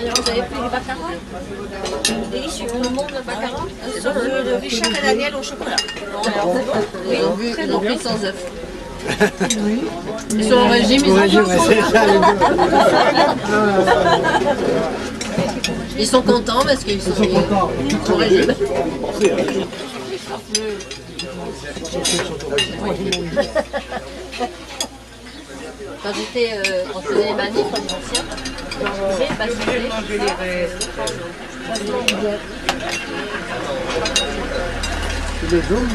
Alors, vous avez pris du baccarat Délicieux, tout le monde le baccarat Sauf le, le Richard et Daniel au chocolat. Oui, très bon. sans œufs. Ils sont en régime, ils sont Ils sont contents parce qu'ils sont, en régime. Quand j'étais euh, en faisait les manifs, en ancien, basculé. Les zooms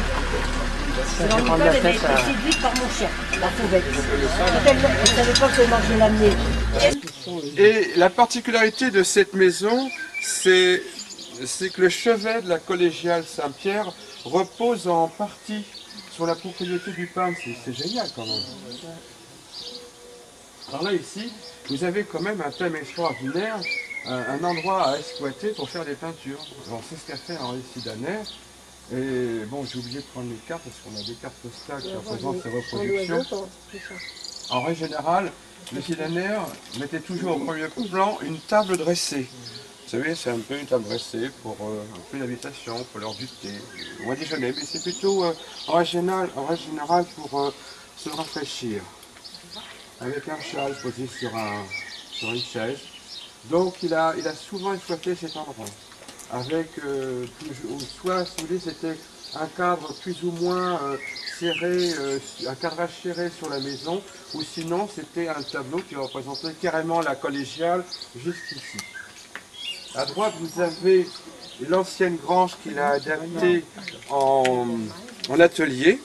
Alors, Nicole, elle a été séduite par mon chien, la fauvette. Elle ne savait pas comment je l'amener. Et la particularité de cette maison, c'est c'est que le chevet de la collégiale Saint-Pierre repose en partie sur la propriété du peintre. C'est- C'est génial quand même. Alors là, ici, vous avez quand même un thème extraordinaire, un, un endroit à exploiter pour faire des peintures. Alors c'est ce qu'a fait Henri Sidaner. Et bon, j'ai oublié de prendre les cartes parce qu'on a des cartes postales qui représentent ces reproductions. En règle générale, le Sidaner mettait toujours au premier plan une table dressée. Vous savez, c'est un peu une table dressée pour euh, un peu d'habitation, pour l'heure du thé, ou à déjeuner, mais c'est plutôt euh, en, règle générale, en règle générale pour euh, se rafraîchir. Avec un châle posé sur, un, sur une chaise. Donc il a, il a souvent exploité cet endroit. Avec euh, toujours, soit, si vous voulez, c'était un cadre plus ou moins euh, serré, euh, un cadrage serré sur la maison, ou sinon c'était un tableau qui représentait carrément la collégiale jusqu'ici. À droite, vous avez l'ancienne grange qu'il a adaptée en, en atelier.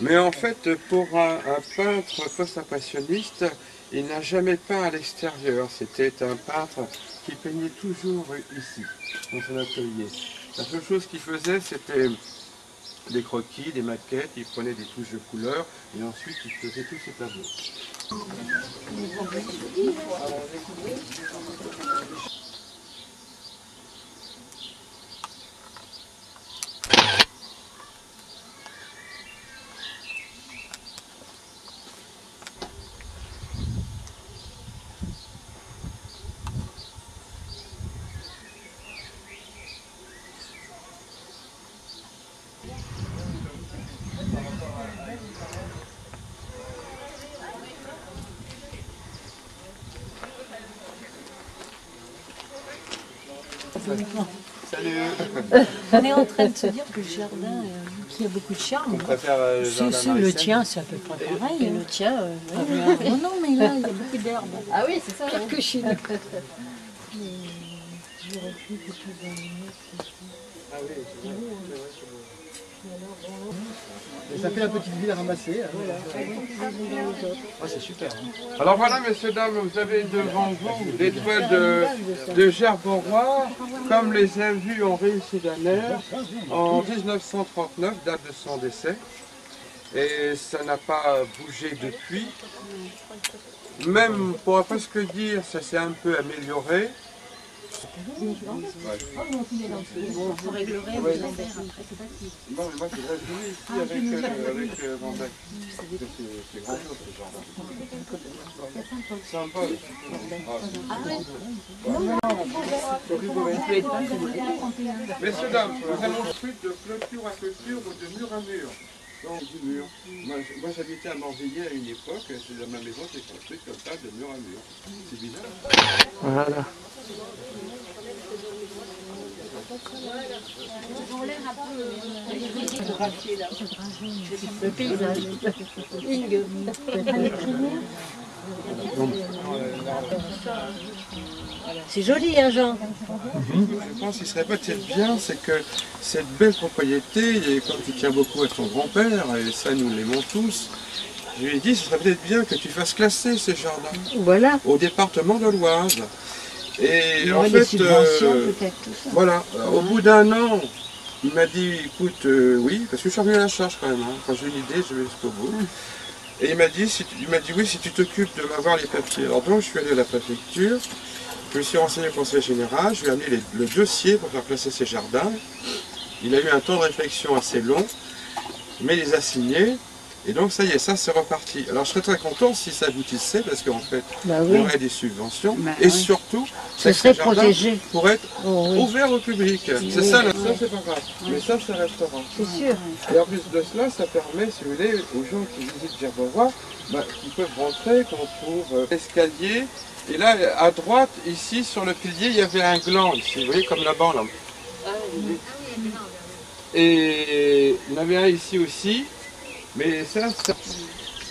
Mais en fait, pour un, peintre post-impressionniste, il n'a jamais peint à l'extérieur. C'était un peintre qui peignait toujours ici, dans son atelier. La seule chose qu'il faisait, c'était des croquis, des maquettes, il prenait des touches de couleur et ensuite il faisait tous ses tableaux. Salut On est en train de se dire que le jardin, euh, qui a beaucoup de charme, préfère euh, le c'est jardin c'est le Marissel tien, c'est à peu près pareil. Et hein. le tien, euh, oui. Non, non, mais là, il y a beaucoup d'herbes. Ah oui, c'est ça. hein. Que chez nous. Et ça fait la petite ville ramassée. hein. Ah, c'est super. hein. Alors voilà, messieurs, dames, vous avez devant vous des toiles de, de comme les a vues Henri Sidaner en 1939, date de son décès. Et ça n'a pas bougé depuis. Même, pour presque dire, ça s'est un peu amélioré. Vous réglerez vos affaires après, c'est facile. Non, mais moi, je voudrais jouer ici avec, euh, avec Van Dyck. Parce que C'est Sympa. Messieurs, dames, nous allons ensuite de clôture à clôture ou de mur à mur. Donc, du mur. Moi, j'habitais à Morvilliers à une époque, c'est dans ma maison qui est construite comme ça, de mur à mur. C'est bizarre. Voilà. Le paysage. C'est joli, hein, Jean Je pense qu'il serait peut-être bien, c'est que cette belle propriété, et comme tu tiens beaucoup à ton grand-père, et ça nous l'aimons tous, je lui ai dit, ce serait peut-être bien que tu fasses classer ces jardins Voilà. au département de l'Oise. Et en fait, euh, peut-être, tout ça. voilà, Euh, au bout d'un an, il m'a dit, écoute, euh, oui, parce que je suis revenu à la charge quand même, hein. quand j'ai une idée, je vais jusqu'au bout. Et il m'a dit, il m'a dit, oui, si tu t'occupes de m'avoir les papiers. Alors donc, je suis allé à la préfecture, je me suis renseigné au conseil général, je lui ai amené le dossier pour faire classer ces jardins. Il a eu un temps de réflexion assez long, mais il les a signés. Et donc ça y est, ça c'est reparti. Alors je serais très content si ça aboutissait parce qu'en fait, Bah il y oui. aurait des subventions Bah et oui. surtout, Ce serait protégé. pourrait être Oh, oui. ouvert au public. C'est ça, le- ça c'est pas grave. Mais ça c'est restaurant. C'est sûr. Et en plus de cela, ça permet, si vous voulez, aux gens qui visitent Gerberoy, bah, qui peuvent rentrer, qu'on trouve euh, l'escalier. Et là, à droite, ici, sur le pilier, il y avait un gland, ici, vous voyez, comme là-bas, là. Et il y en avait un ici aussi, mais ça, ça-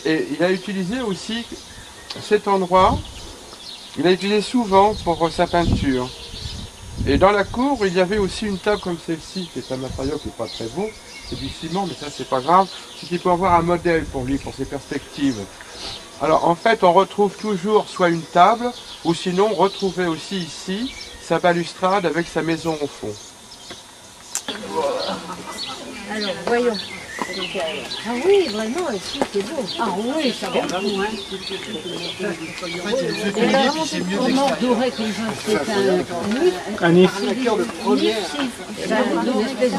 Et il a utilisé aussi cet endroit, il a utilisé souvent pour sa peinture. Et dans la cour, il y avait aussi une table comme celle-ci, qui est un matériau qui n'est pas très beau, c'est du ciment, mais ça c'est pas grave, c'est qu'il peut avoir un modèle pour lui, pour ses perspectives. Alors en fait, on retrouve toujours soit une table, ou sinon retrouver aussi ici sa balustrade avec sa maison au fond. Alors, voyons. Ah oui, vraiment, ici, c'est beau. Ah oui, ça va beaucoup, hein. Et là, c'est mieux Comment doré comme ça, c'est un... Un effet. C'est une espèce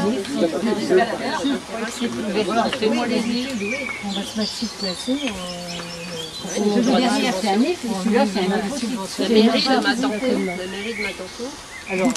les yeux. On va se mettre. Je veux bien dire, c'est un if, celui-là, c'est un if aussi. La mairie de Matancourt. La mairie de Matancourt. Alors,